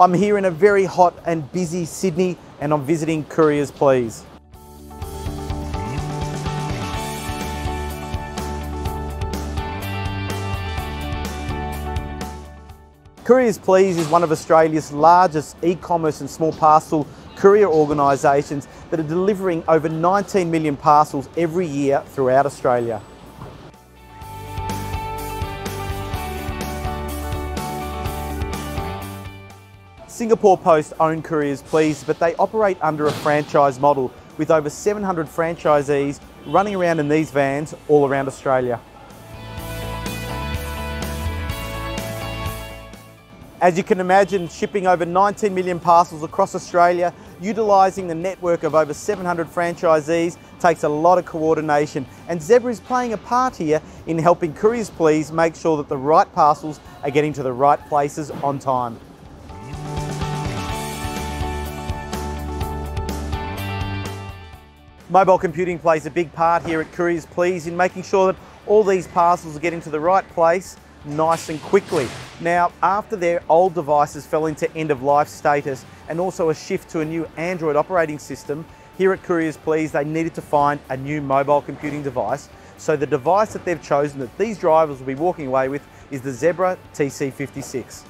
I'm here in a very hot and busy Sydney and I'm visiting Couriers Please. Couriers Please is one of Australia's largest e-commerce and small parcel courier organisations that are delivering over 19 million parcels every year throughout Australia. Singapore Post own Couriers Please, but they operate under a franchise model with over 700 franchisees running around in these vans all around Australia. As you can imagine, shipping over 19 million parcels across Australia, utilising the network of over 700 franchisees takes a lot of coordination and Zebra is playing a part here in helping Couriers Please make sure that the right parcels are getting to the right places on time. Mobile computing plays a big part here at Couriers Please in making sure that all these parcels are getting to the right place nice and quickly. Now, after their old devices fell into end of life status and also a shift to a new Android operating system, here at Couriers Please, they needed to find a new mobile computing device. So the device that they've chosen that these drivers will be walking away with is the Zebra TC56.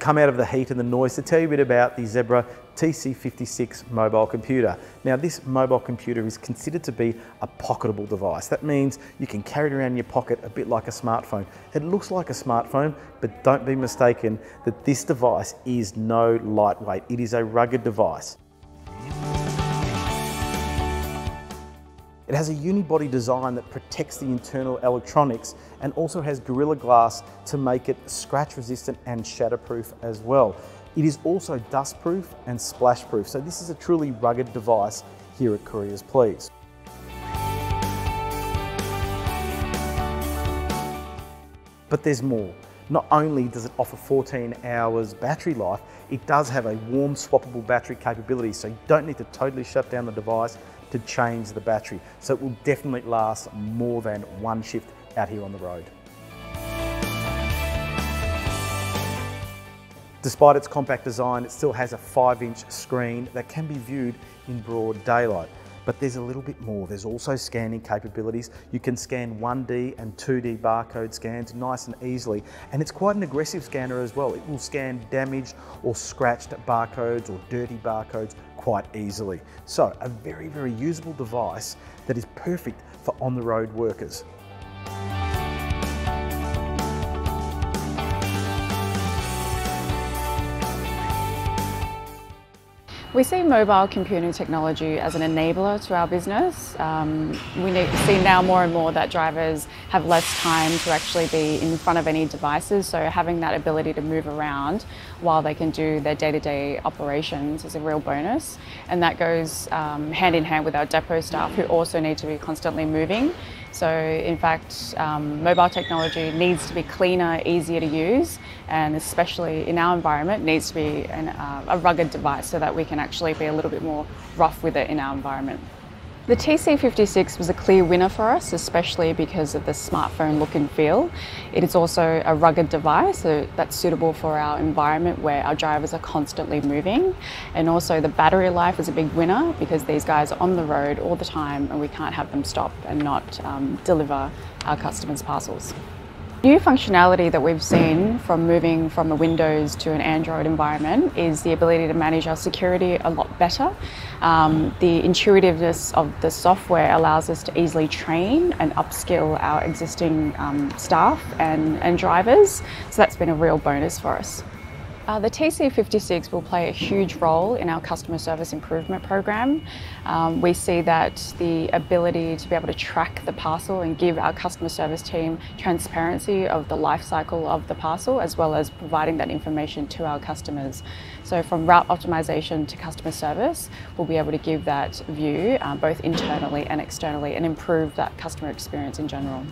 Come out of the heat and the noise to tell you a bit about the Zebra TC56 mobile computer. Now this mobile computer is considered to be a pocketable device. That means you can carry it around in your pocket a bit like a smartphone. It looks like a smartphone, but don't be mistaken that this device is no lightweight. It is a rugged device. It has a unibody design that protects the internal electronics and also has Gorilla Glass to make it scratch resistant and shatterproof as well. It is also dustproof and splashproof, so this is a truly rugged device here at Couriers Please. But there's more. Not only does it offer 14 hours battery life, it does have a warm swappable battery capability, so you don't need to totally shut down the device to change the battery. So it will definitely last more than one shift out here on the road. Despite its compact design, it still has a 5 inch screen that can be viewed in broad daylight. But there's a little bit more. There's also scanning capabilities. You can scan 1D and 2D barcode scans nice and easily. And it's quite an aggressive scanner as well. It will scan damaged or scratched barcodes or dirty barcodes quite easily. So a very, very usable device that is perfect for on-the-road workers. We see mobile computing technology as an enabler to our business. Um, we see now more and more that drivers have less time to actually be in front of any devices, so having that ability to move around while they can do their day-to-day -day operations is a real bonus. And that goes um, hand in hand with our depot staff who also need to be constantly moving so in fact, um, mobile technology needs to be cleaner, easier to use, and especially in our environment, needs to be an, uh, a rugged device so that we can actually be a little bit more rough with it in our environment. The TC56 was a clear winner for us, especially because of the smartphone look and feel. It is also a rugged device that's suitable for our environment where our drivers are constantly moving. And also the battery life is a big winner because these guys are on the road all the time and we can't have them stop and not um, deliver our customers' parcels. New functionality that we've seen from moving from a Windows to an Android environment is the ability to manage our security a lot better. Um, the intuitiveness of the software allows us to easily train and upskill our existing um, staff and, and drivers, so that's been a real bonus for us. Uh, the TC56 will play a huge role in our customer service improvement program. Um, we see that the ability to be able to track the parcel and give our customer service team transparency of the life cycle of the parcel as well as providing that information to our customers. So from route optimization to customer service, we'll be able to give that view um, both internally and externally and improve that customer experience in general.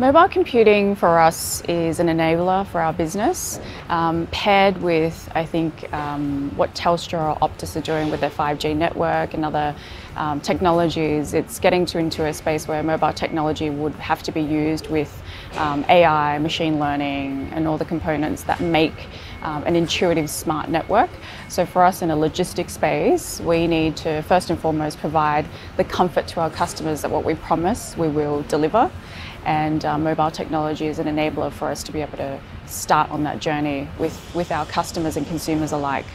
Mobile computing for us is an enabler for our business, um, paired with, I think, um, what Telstra or Optus are doing with their 5G network and other um, technologies, it's getting to into a space where mobile technology would have to be used with um, AI, machine learning, and all the components that make um, an intuitive smart network. So for us in a logistics space, we need to first and foremost provide the comfort to our customers that what we promise we will deliver. And uh, mobile technology is an enabler for us to be able to start on that journey with, with our customers and consumers alike.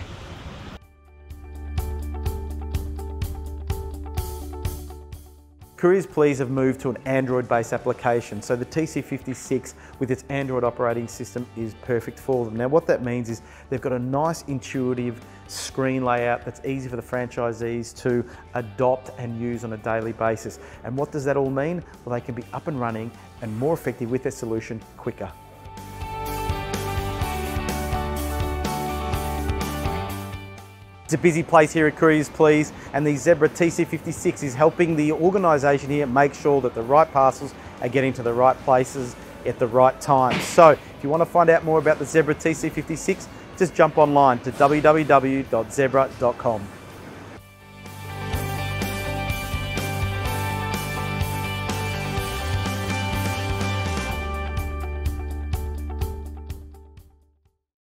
Couriers Please have moved to an Android-based application, so the TC56 with its Android operating system is perfect for them. Now what that means is they've got a nice intuitive screen layout that's easy for the franchisees to adopt and use on a daily basis. And what does that all mean? Well, they can be up and running and more effective with their solution quicker. It's a busy place here at Couriers Please and the Zebra TC56 is helping the organisation here make sure that the right parcels are getting to the right places at the right time. So if you want to find out more about the Zebra TC56, just jump online to www.zebra.com.